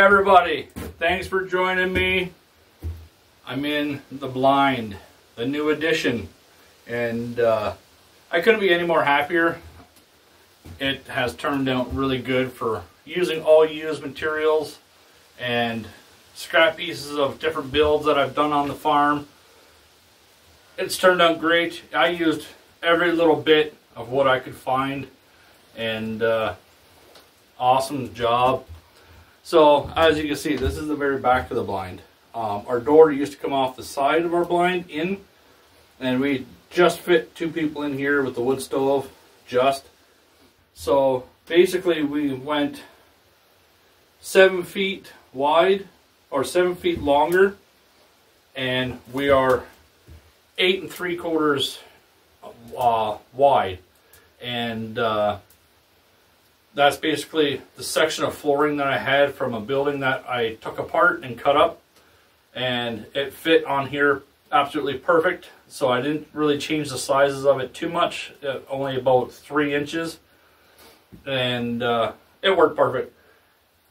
everybody, thanks for joining me. I'm in the blind, the new edition, and uh, I couldn't be any more happier. It has turned out really good for using all used materials and scrap pieces of different builds that I've done on the farm. It's turned out great. I used every little bit of what I could find and uh, awesome job. So as you can see, this is the very back of the blind. Um, our door used to come off the side of our blind in, and we just fit two people in here with the wood stove, just. So basically we went seven feet wide or seven feet longer, and we are eight and three quarters uh, wide. And uh, that's basically the section of flooring that I had from a building that I took apart and cut up. And it fit on here absolutely perfect. So I didn't really change the sizes of it too much uh, only about three inches. And uh, it worked perfect.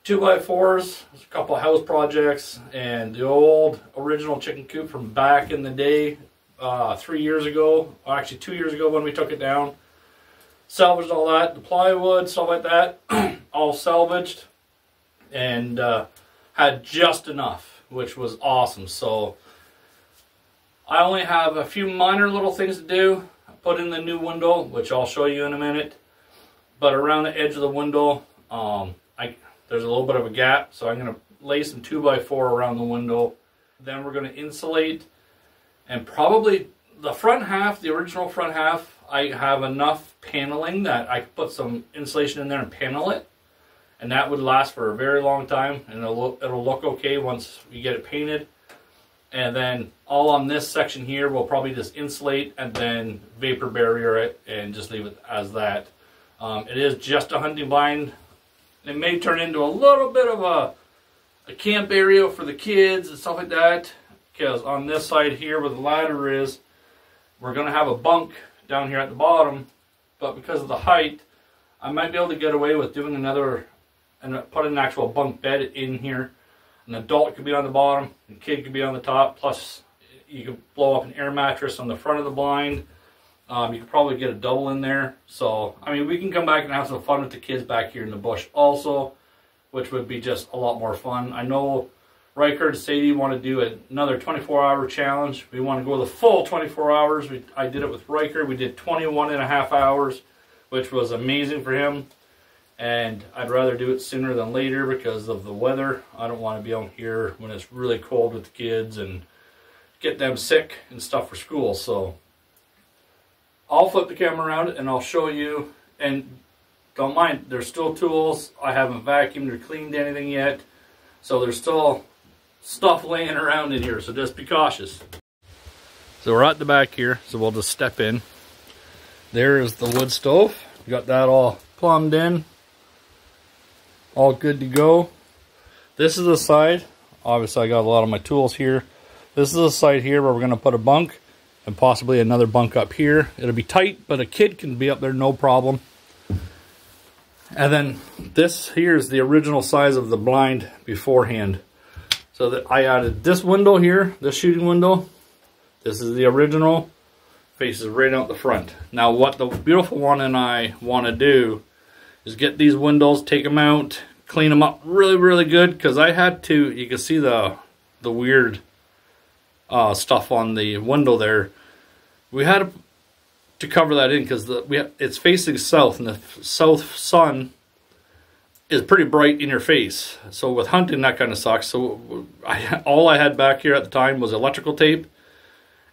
Two by fours a couple of house projects and the old original chicken coop from back in the day uh, three years ago actually two years ago when we took it down salvaged all that, the plywood, stuff like that, all salvaged, and uh, had just enough, which was awesome. So I only have a few minor little things to do. I put in the new window, which I'll show you in a minute. But around the edge of the window, um, I, there's a little bit of a gap, so I'm going to lay some 2x4 around the window. Then we're going to insulate and probably the front half, the original front half, I have enough paneling that I put some insulation in there and panel it. And that would last for a very long time and it'll look, it'll look okay once we get it painted. And then all on this section here, we'll probably just insulate and then vapor barrier it and just leave it as that. Um, it is just a hunting blind. It may turn into a little bit of a, a camp area for the kids and stuff like that. Because on this side here where the ladder is, we're going to have a bunk down here at the bottom, but because of the height, I might be able to get away with doing another, and put an actual bunk bed in here. An adult could be on the bottom, a kid could be on the top, plus you could blow up an air mattress on the front of the blind. Um, you could probably get a double in there. So, I mean, we can come back and have some fun with the kids back here in the bush also, which would be just a lot more fun. I know Riker and Sadie want to do another 24 hour challenge. We want to go the full 24 hours. We, I did it with Riker. We did 21 and a half hours, which was amazing for him. And I'd rather do it sooner than later because of the weather. I don't want to be out here when it's really cold with the kids and get them sick and stuff for school. So I'll flip the camera around and I'll show you. And don't mind, there's still tools. I haven't vacuumed or cleaned anything yet. So there's still stuff laying around in here, so just be cautious. So we're at the back here, so we'll just step in. There is the wood stove. We got that all plumbed in. All good to go. This is the side. Obviously, I got a lot of my tools here. This is the side here where we're going to put a bunk and possibly another bunk up here. It'll be tight, but a kid can be up there no problem. And then this here is the original size of the blind beforehand. So that I added this window here, this shooting window. This is the original. Faces right out the front. Now what the beautiful one and I want to do is get these windows, take them out, clean them up really, really good. Because I had to, you can see the, the weird uh, stuff on the window there. We had to, cover that in because it's facing south and the south sun is pretty bright in your face. So with hunting, that kind of sucks. So I, all I had back here at the time was electrical tape.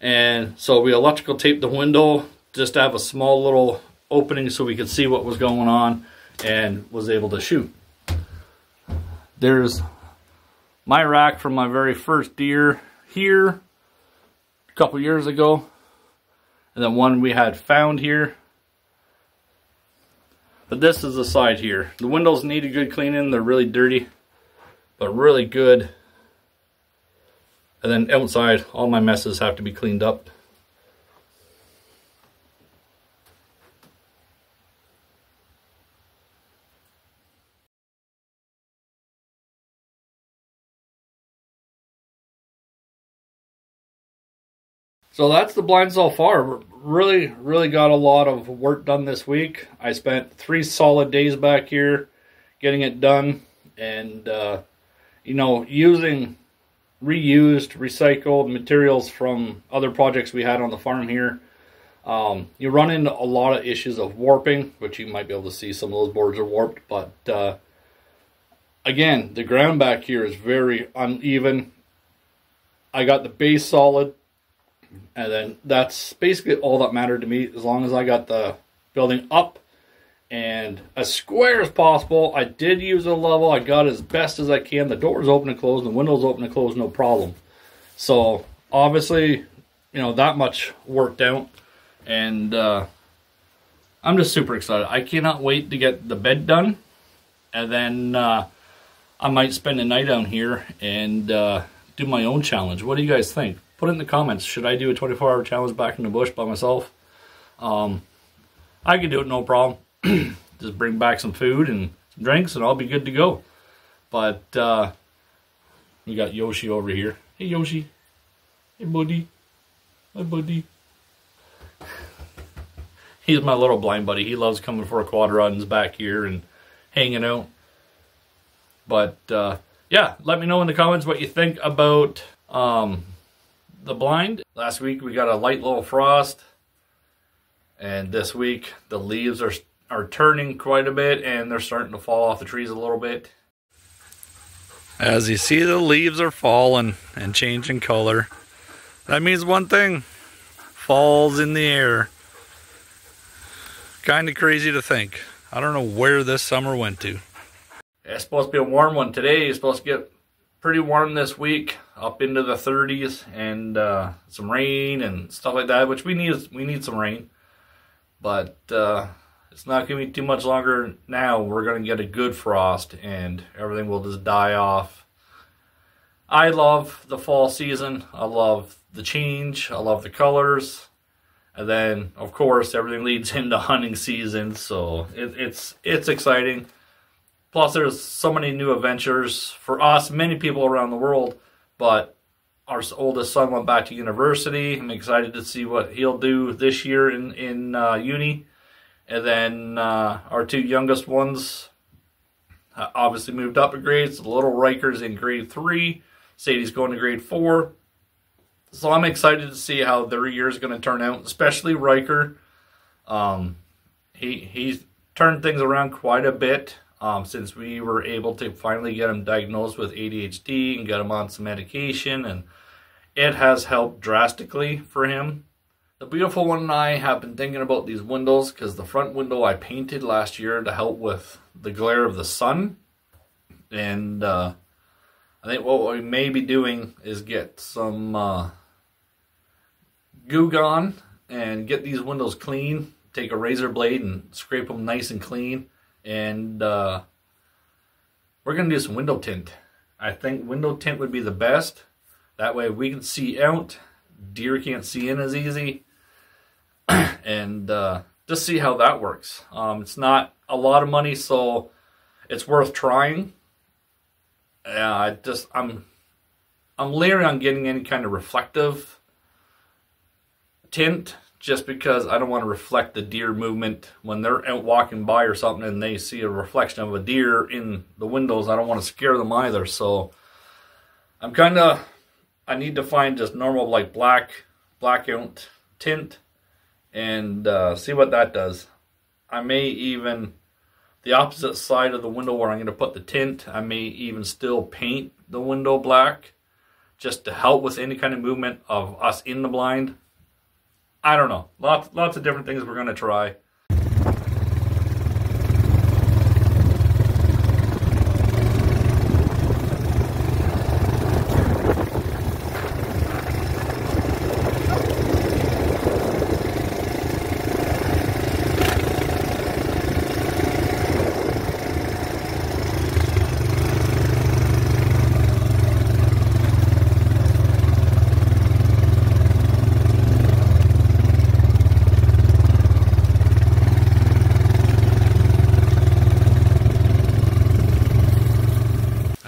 And so we electrical taped the window just to have a small little opening so we could see what was going on and was able to shoot. There's my rack from my very first deer here a couple years ago. And then one we had found here but this is the side here. The windows need a good cleaning. They're really dirty, but really good. And then outside, all my messes have to be cleaned up. So that's the blind so far. Really, really got a lot of work done this week. I spent three solid days back here getting it done and, uh, you know, using reused, recycled materials from other projects we had on the farm here. Um, you run into a lot of issues of warping, which you might be able to see some of those boards are warped, but uh, again, the ground back here is very uneven. I got the base solid, and then that's basically all that mattered to me. As long as I got the building up and as square as possible, I did use a level. I got as best as I can. The doors open and close, the windows open and close, no problem. So obviously, you know that much worked out, and uh, I'm just super excited. I cannot wait to get the bed done, and then. Uh, I might spend a night down here and uh, do my own challenge. What do you guys think? Put it in the comments. Should I do a 24 hour challenge back in the bush by myself? Um, I can do it no problem. Just bring back some food and some drinks and I'll be good to go. But uh, we got Yoshi over here. Hey Yoshi. Hey buddy. Hi buddy. He's my little blind buddy. He loves coming for a quad runs back here and hanging out. But uh, yeah, let me know in the comments what you think about um, the blind. Last week we got a light little frost. And this week the leaves are, are turning quite a bit and they're starting to fall off the trees a little bit. As you see, the leaves are falling and changing color. That means one thing. Fall's in the air. Kind of crazy to think. I don't know where this summer went to. It's supposed to be a warm one today. It's supposed to get pretty warm this week, up into the 30s, and uh, some rain and stuff like that. Which we need. We need some rain, but uh, it's not going to be too much longer now. We're going to get a good frost, and everything will just die off. I love the fall season. I love the change. I love the colors. And then, of course, everything leads into hunting season, so it, it's it's exciting. Plus, there's so many new adventures for us, many people around the world. But our oldest son went back to university. I'm excited to see what he'll do this year in in uh, uni. And then uh, our two youngest ones uh, obviously moved up a grade. So little Riker's in grade three. Sadie's going to grade four. So I'm excited to see how their year is going to turn out, especially Riker. Um, he he's turned things around quite a bit um, since we were able to finally get him diagnosed with ADHD and get him on some medication, and it has helped drastically for him. The beautiful one and I have been thinking about these windows because the front window I painted last year to help with the glare of the sun. And uh, I think what we may be doing is get some uh, Goo Gone and get these windows clean. Take a razor blade and scrape them nice and clean and uh, we're gonna do some window tint. I think window tint would be the best. That way we can see out. Deer can't see in as easy, and uh, just see how that works. Um, it's not a lot of money, so it's worth trying. Yeah, I just I'm I'm leery on getting any kind of reflective tint just because I don't want to reflect the deer movement when they're out walking by or something and they see a reflection of a deer in the windows. I don't want to scare them either. So I'm kind of, I need to find just normal like black, blackout tint and uh, see what that does. I may even, the opposite side of the window where I'm going to put the tint, I may even still paint the window black just to help with any kind of movement of us in the blind I don't know. Lots, lots of different things we're going to try.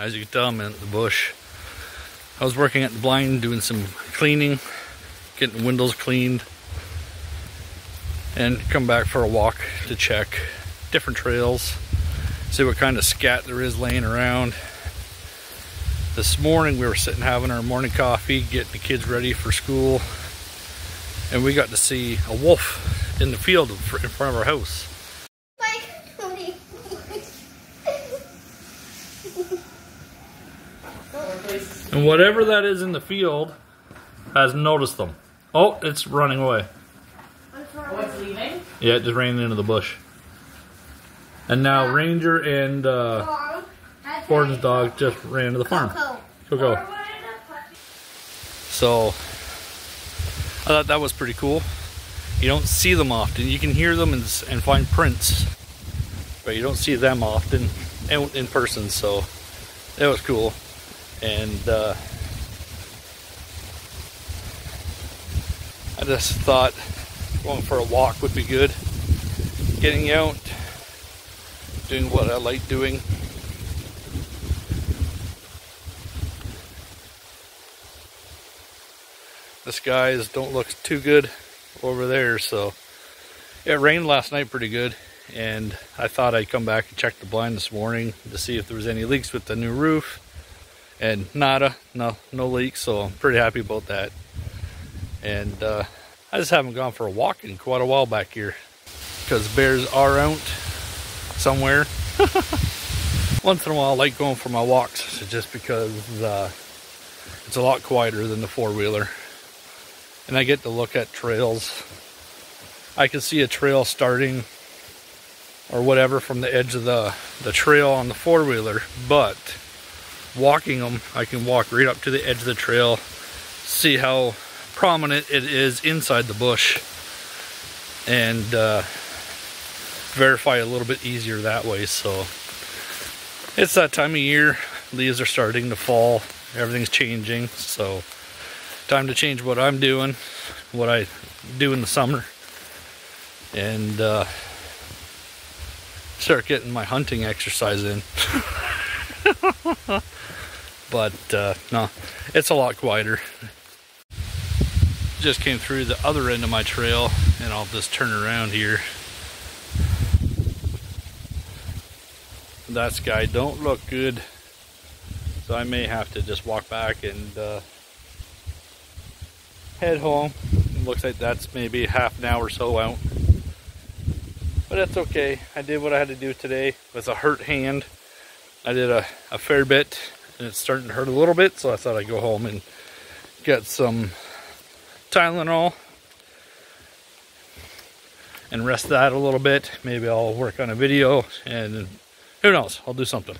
As you can tell, I'm in the bush. I was working at the blind doing some cleaning, getting windows cleaned, and come back for a walk to check different trails, see what kind of scat there is laying around. This morning we were sitting having our morning coffee, getting the kids ready for school, and we got to see a wolf in the field in front of our house. And whatever that is in the field has noticed them. Oh, it's running away. Oh, it's leaving? Yeah, it just ran into the bush. And now Ranger and uh, Gordon's dog just ran to the farm. Coco. So, I thought that was pretty cool. You don't see them often. You can hear them and, and find prints, but you don't see them often in, in person. So, it was cool and uh, I just thought going for a walk would be good. Getting out, doing what I like doing. The skies don't look too good over there, so it rained last night pretty good and I thought I'd come back and check the blind this morning to see if there was any leaks with the new roof and nada, no, no leaks, so I'm pretty happy about that. And uh, I just haven't gone for a walk in quite a while back here because bears are out somewhere. Once in a while, I like going for my walks just because uh, it's a lot quieter than the four wheeler, and I get to look at trails. I can see a trail starting or whatever from the edge of the the trail on the four wheeler, but walking them, I can walk right up to the edge of the trail, see how prominent it is inside the bush, and uh, verify a little bit easier that way. So it's that time of year, leaves are starting to fall, everything's changing, so time to change what I'm doing, what I do in the summer, and uh, start getting my hunting exercise in. but uh, no, it's a lot quieter. Just came through the other end of my trail and I'll just turn around here. That sky don't look good. So I may have to just walk back and uh, head home. It looks like that's maybe half an hour or so out. But that's okay. I did what I had to do today with a hurt hand. I did a, a fair bit and it's starting to hurt a little bit so I thought I'd go home and get some Tylenol and rest that a little bit. Maybe I'll work on a video and who knows I'll do something